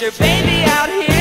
your baby out here.